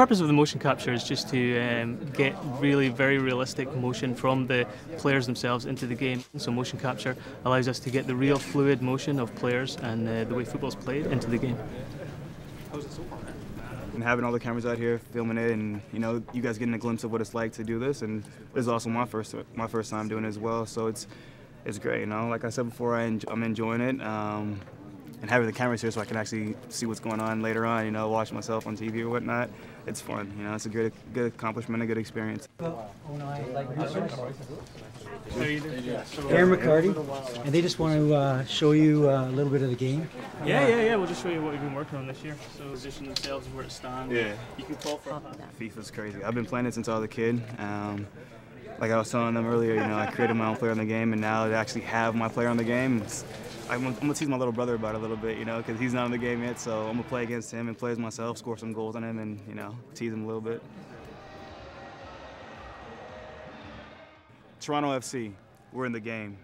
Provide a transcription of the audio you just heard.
purpose of the motion capture is just to um, get really very realistic motion from the players themselves into the game. So motion capture allows us to get the real fluid motion of players and uh, the way football's played into the game. And having all the cameras out here filming it, and you know, you guys getting a glimpse of what it's like to do this, and this is also my first my first time doing it as well. So it's it's great. You know, like I said before, I am enjoying it. Um, and having the cameras here so I can actually see what's going on later on, you know, watch myself on TV or whatnot, it's fun. You know, it's a good, good accomplishment, a good experience. Aaron McHardy, and they just want to uh, show you uh, a little bit of the game. Yeah, yeah, yeah. We'll just show you what we've been working on this year. So position themselves where it stands. Yeah. You can call for. FIFA's crazy. I've been playing it since I was a kid. Um, like I was telling them earlier, you know, I created my own player in the game, and now to actually have my player on the game, I'm, I'm, gonna tease my little brother about it a little bit, you know, because he's not in the game yet. So I'm gonna play against him and play as myself, score some goals on him, and you know, tease him a little bit. Toronto FC, we're in the game.